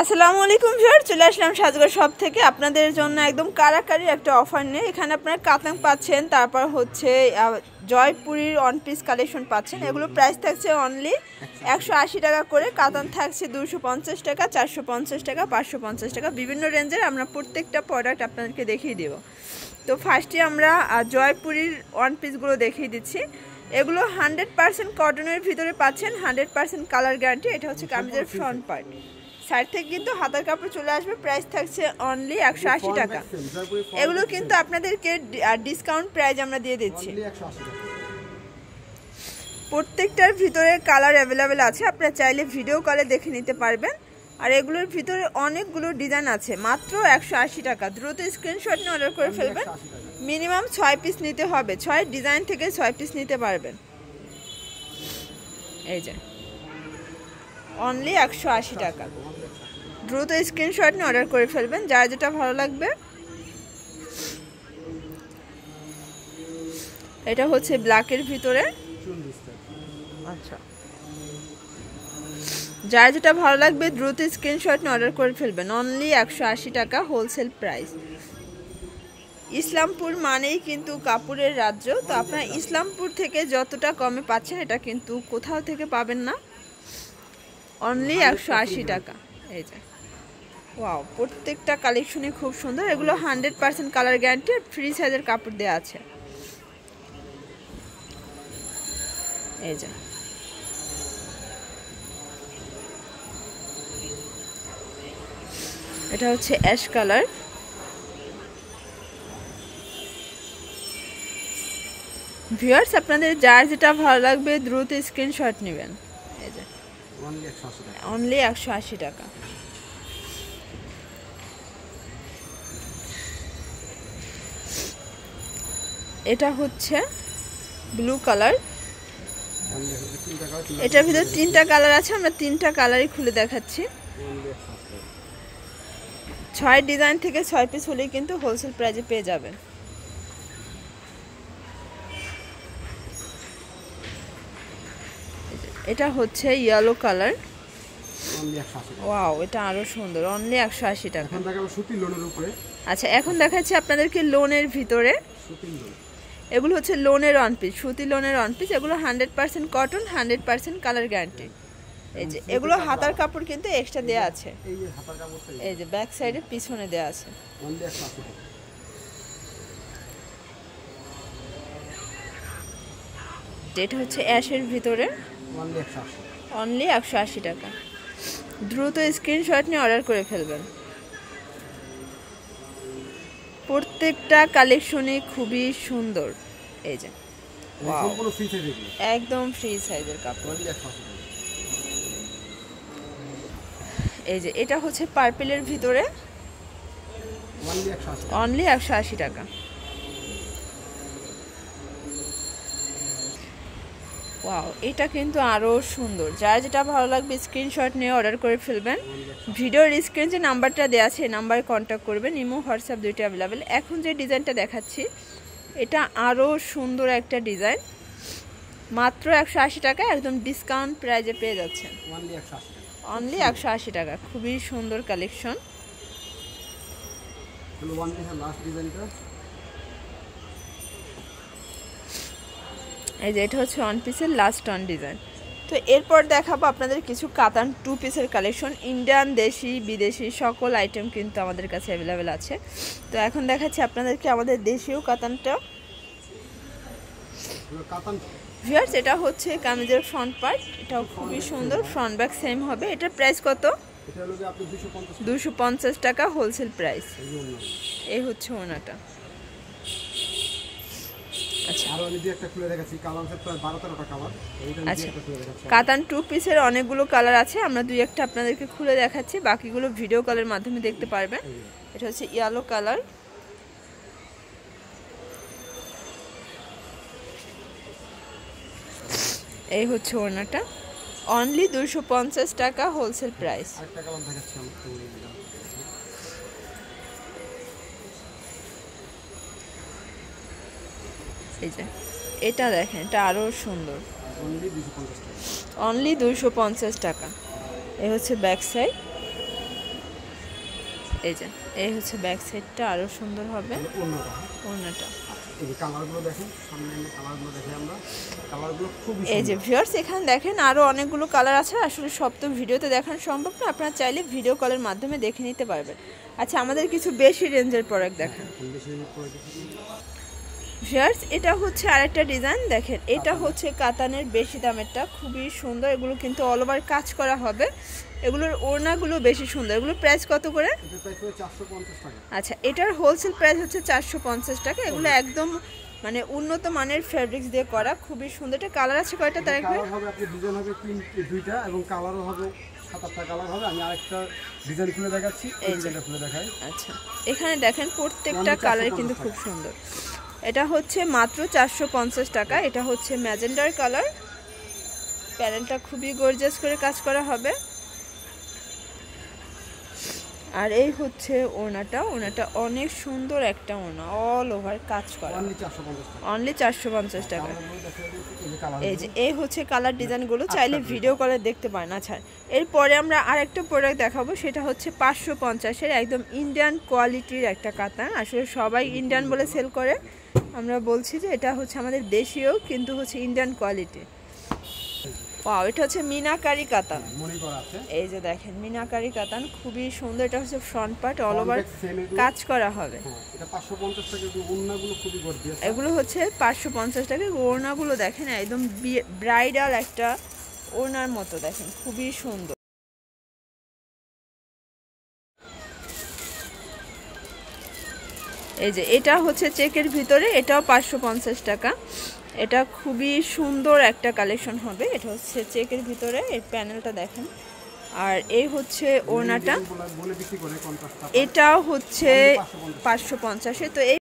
আসসালামু আলাইকুম ভিউয়ার চলে আসলাম সাজগর শপ থেকে। আপনাদের জন্য একদম কারাকারি একটা অফার নিয়ে। এখানে আপনারা কাতাং পাচ্ছেন তারপর হচ্ছে জয়পুরীর অন পিস কালেকশন পাচ্ছেন। এগুলো প্রাইস থাকছে অনলি একশো আশি টাকা করে কাতান থাকছে দুশো পঞ্চাশ টাকা চারশো পঞ্চাশ টাকা পাঁচশো পঞ্চাশ টাকা। বিভিন্ন রেঞ্জের আমরা প্রত্যেকটা প্রোডাক্ট আপনাদেরকে দেখিয়ে দেবো। তো ফার্স্টে আমরা জয়পুরীর ওয়ান পিসগুলো দেখিয়ে দিচ্ছি। এগুলো হান্ড্রেড পার্সেন্ট কটনের ভিতরে পাচ্ছেন হান্ড্রেড পার্সেন্ট কালার গ্যারান্টি এটা হচ্ছে কামিজের ফ্রন্ট পার্ট সাইড থেকে কিন্তু হাতার কাপড় চলে আসবে। প্রাইস থাকছে অনলি একশো আশি টাকা। এগুলো কিন্তু আপনাদেরকে ডিসকাউন্ট প্রাইস আমরা দিয়ে দিচ্ছি। প্রত্যেকটার ভিতরে কালার অ্যাভেলেবেল আছে। আপনারা চাইলে ভিডিও কলে দেখে নিতে পারবেন। আর এগুলোর ভিতরে অনেকগুলো ডিজাইন আছে। মাত্র একশো আশি টাকা। দ্রুত স্ক্রিনশট নিয়ে অর্ডার করে ফেলবেন। মিনিমাম ছয় পিস নিতে হবে। ছয় ডিজাইন থেকে ছয় পিস নিতে পারবেন। এই যে। অনলি একশো আশি টাকা। দ্রুত স্ক্রিনশট নিয়ে অর্ডার করে ফেলবেন, যার যেটা ভালো লাগবে। এটা হচ্ছে ব্ল্যাকের ভিতরে। আচ্ছা। যার যেটা ভালো লাগবে, দ্রুত স্ক্রিনশট নিয়ে অর্ডার করে ফেলবেন। অনলি একশো আশি টাকা হোলসেল প্রাইস ইসলামপুর মানেই কিন্তু কাপড়ের রাজ্য। তো আপনারা ইসলামপুর থেকে যতটা কমে পাচ্ছেন, এটা কিন্তু কোথাও থেকে পাবেন না। অনলি একশো আশি টাকা। এই যে। ওয়াও প্রত্যেকটা কালেকশনই খুব সুন্দর। এগুলো হান্ড্রেড পার্সেন্ট কালার গ্যারান্টি আর ফ্রি সাইজের কাপড় দেওয়া আছে। এই যে। এটা হচ্ছে অ্যাশ কালার ভিউয়ার্স আপনাদের যার যেটা ভালো লাগবে দ্রুত স্ক্রিনশট নেবেন। এই যে। অনলি একশো আশি টাকা। এটা হচ্ছে ব্লু কালার এটার ভিতরে তিনটা কালার আছে আমরা তিনটা কালারই খুলে দেখাচ্ছি। ছয় ডিজাইন থেকে ছয় পিস হলেই কিন্তু হোলসেল প্রাইজে পেয়ে যাবেন। এটা হচ্ছে ইয়েলো কালার ওয়াও এটা আরও সুন্দর অনলি একশো আশি টাকা। আচ্ছা এখন দেখাচ্ছি আপনাদেরকে লোনের ভিতরে। এগুলো হচ্ছে লোনের অন পিস। সুতি লোনের অন পিস এগুলো hundred percent cotton hundred percent colour guarantee. এই যে এগুলো হাতার কাপড় কিন্তু এক্সট্রা দেওয়া আছে। এই যে ব্যাক সাইডে পিছনে দেওয়া আছে। যেটা হচ্ছে অ্যাশের ভিতরে। অনলি একশো আশি। টাকা। দ্রুত স্ক্রিনশট নিয়ে অর্ডার করে ফেলবেন। প্রত্যেকটা কালেকশনে খুবই সুন্দর। এই যে একদম ফ্রি সাইজের কাপড়। এই যে এটা হচ্ছে পার্পেলের ভিতরে। অনলি একশো আশি টাকা। ওয়াও এটা কিন্তু আরও সুন্দর। যার যেটা ভালো লাগবে স্ক্রিনশট নিয়ে অর্ডার করে ফেলবেন। ভিডিওর স্ক্রিন যে নাম্বারটা দেওয়া আছে এই নাম্বারে কন্ট্যাক্ট করবেন। ইমো হোয়াটসঅ্যাপ দুইটা অ্যাভেলেবেল এখন যে ডিজাইনটা দেখাচ্ছি এটা আরও সুন্দর একটা ডিজাইন মাত্র একশো আশি টাকা একদম ডিসকাউন্ট প্রাইজে পেয়ে যাচ্ছেন। অনলি একশো আশি টাকা। খুবই সুন্দর কালেকশন লাস্ট ডিজাইনটা এই যে এটা হচ্ছে ওয়ান পিসের লাস্ট অন ডিজাইন তো এরপর দেখাবো আপনাদের কিছু কাতান টু পিসের কালেকশন ইন্ডিয়ান দেশি বিদেশি সকল আইটেম কিন্তু আমাদের কাছে অ্যাভেলেবেল আছে। তো এখন দেখাচ্ছি আপনাদেরকে আমাদের দেশীয় কাতানটা। ভিউয়ার্স এটা হচ্ছে কামিজের ফ্রন্ট পার্ট এটাও খুবই সুন্দর ফ্রন্ট ব্যাক সেম হবে। এটার প্রাইস কত? দুশো পঞ্চাশ টাকা। হোলসেল প্রাইস এই এই হচ্ছে ওনাটা। আচ্ছা আমি দুই একটা খুলে দেখাচ্ছি। কালার সেট প্রায় বারো তেরোটা কালার। এইটা আমি দুই আচ্ছা। একটা খুলে দেখাচ্ছি। কাতান টু পিসের অনেকগুলো কালার আছে। আমরা দুই একটা আপনাদেরকে খুলে দেখাচ্ছি। বাকিগুলো ভিডিও কলের মাধ্যমে দেখতে পারবেন। এটা হচ্ছে ইয়েলো কালার এই হচ্ছে ওড়নাটা। অনলি দুশো পঞ্চাশ টাকা হোলসেল প্রাইস আরেকটা কালার দেখাচ্ছি আমি একটু বলে দিলাম। এই যে এটা দেখেন এটা আরও সুন্দর। অনলি দুশো পঞ্চাশ টাকা। এ হচ্ছে ব্যাক সাইড এই যে এই হচ্ছে ব্যাক সাইডটা আরও সুন্দর হবে। ওড়নাটা এই যে ভিউয়ার্স এখানে দেখেন আরও অনেকগুলো কালার আছে। আসলে সব তো ভিডিওতে দেখানো সম্ভব না। আপনারা চাইলে ভিডিও কলের মাধ্যমে দেখে নিতে পারবেন। আচ্ছা আমাদের কিছু বেশি রেঞ্জের প্রোডাক্ট দেখেন। ভিউয়ার্স এটা হচ্ছে আরেকটা ডিজাইন। দেখেন এটা হচ্ছে কাতানের বেশি দামেরটা খুবই সুন্দর। এগুলো কিন্তু অল ওভার কাজ করা হবে। এগুলোর ওড়নাগুলো বেশি সুন্দর। এগুলো প্রাইস কত করে? আচ্ছা এটার হোলসেল প্রাইস হচ্ছে চারশো পঞ্চাশ টাকা। এগুলো একদম মানে উন্নত মানের ফ্যাব্রিক্স দিয়ে করা খুবই সুন্দর। এটা কালার আছে কয়টা তার একবার? হবে আপনি ডিজাইন হবে দুইটা এবং কালারও হবে আচ্ছা এখানে দেখেন প্রত্যেকটা কালার কিন্তু খুব সুন্দর। এটা হচ্ছে মাত্র চারশো পঞ্চাশ টাকা। এটা হচ্ছে ম্যাজেন্ডার কালার। প্যানেলটা খুবই গর্জাস করে কাজ করা হবে। আর এই হচ্ছে ওনাটা ওনাটা অনেক সুন্দর একটা ওনা অল ওভার কাজ করা। অনলি চারশো পঞ্চাশ টাকা। এই যে এই হচ্ছে কালার ডিজাইনগুলো চাইলে ভিডিও কলে দেখতে পারেন। আচ্ছা এরপরে আমরা আরেকটা প্রোডাক্ট দেখাবো সেটা হচ্ছে পাঁচশো পঞ্চাশের একদম ইন্ডিয়ান কোয়ালিটির একটা কাতান আসলে সবাই ইন্ডিয়ান বলে সেল করে। আমরা বলছি যে এটা হচ্ছে আমাদের দেশীয় কিন্তু হচ্ছে ইন্ডিয়ান কোয়ালিটি ওয়াও এটা হচ্ছে মিনাকারি কাতান। আছে। এই যে দেখেন মিনাকারি কাতান খুবই সুন্দর। এটা হচ্ছে ফ্রন্ট পার্ট অল ওভার। কাজ করা হবে। হ্যাঁ এগুলো হচ্ছে পাঁচশো পঞ্চাশ টাকা ওড়নাগুলো দেখেন একদম ব্রাইডাল একটা ওড়নার মতো দেখেন খুবই সুন্দর। এই যে এটা হচ্ছে চেকের ভিতরে এটাও পাঁচশো পঞ্চাশ টাকা। এটা খুবই সুন্দর একটা কালেকশন হবে। এটা হচ্ছে চেকের ভিতরে এর প্যানেলটা দেখেন। আর এই হচ্ছে ওড়নাটা। এটাও হচ্ছে পাঁচশো পঞ্চাশে। তো এই